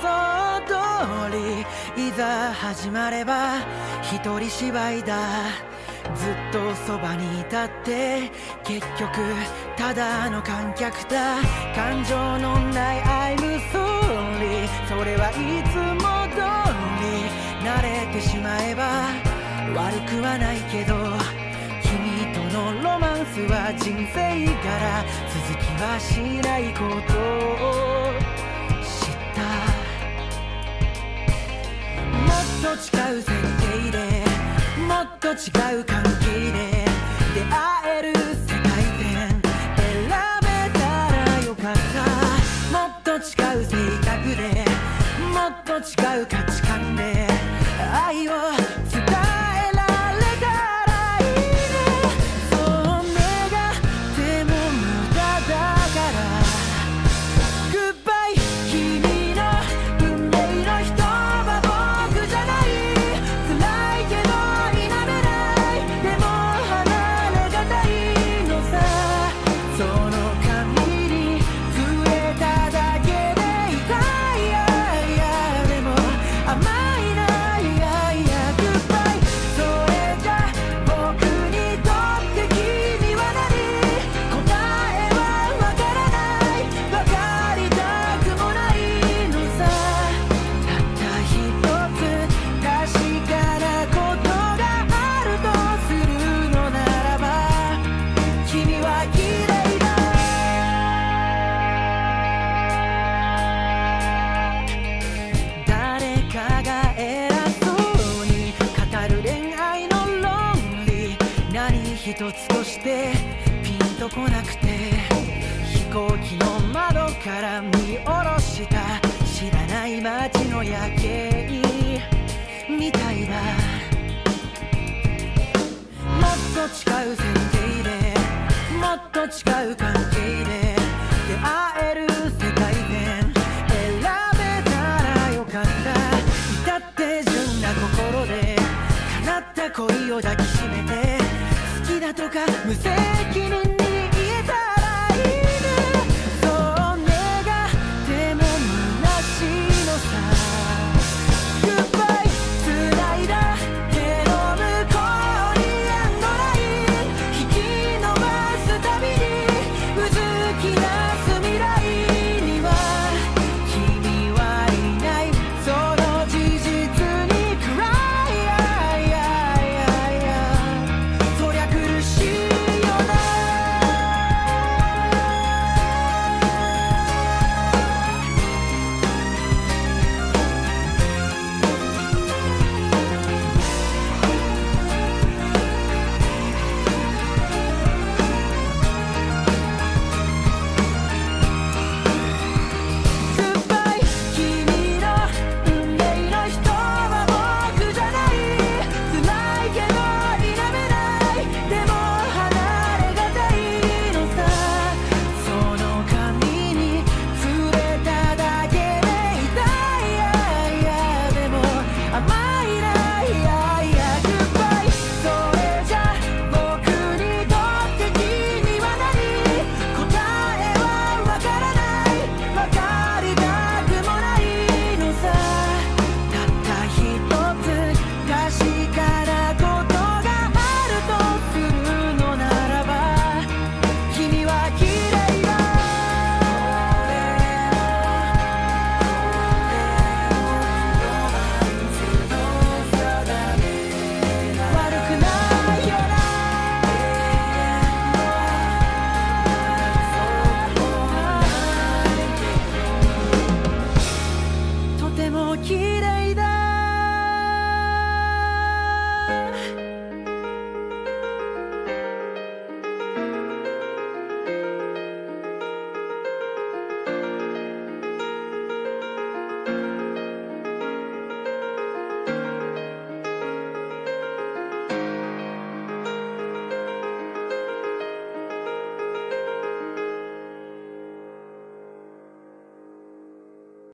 想通りいざ始まれば一人芝居だずっとそばにいたって結局ただの観客だ。感情のない I'm sorry それはいつも通り。慣れてしまえば悪くはないけど君とのロマンスは人生から続きはしないこと。と違う設定でもっと違う関係で出会える世界線選べたらよかった。もっと違う性格でもっと違う価値。一つとしてピンとこなくて飛行機の窓から見下ろした知らない街の夜景みたいだもっと違う設定でもっと違う関係で出会える世界線選べたらよかった。至って純な心で叶った恋を抱きしめて。とか無責